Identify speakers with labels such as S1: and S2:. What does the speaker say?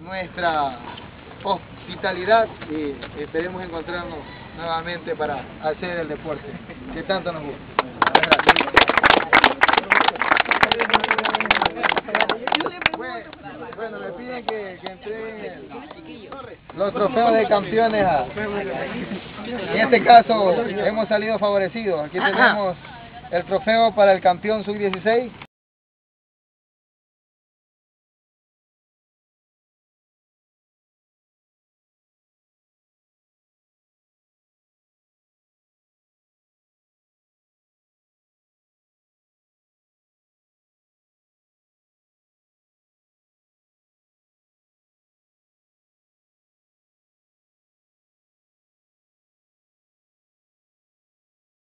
S1: nuestra hospitalidad y esperemos encontrarnos nuevamente para hacer el deporte que tanto nos gusta. Bueno, me piden que, que entreguen los trofeos de campeones a... En este caso hemos salido favorecidos. Aquí tenemos el trofeo para el campeón sub-16